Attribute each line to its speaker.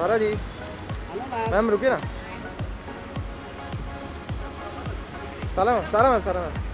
Speaker 1: सारा जी
Speaker 2: मैम
Speaker 1: रुके ना सारा मैम सारा मैम सारा मैम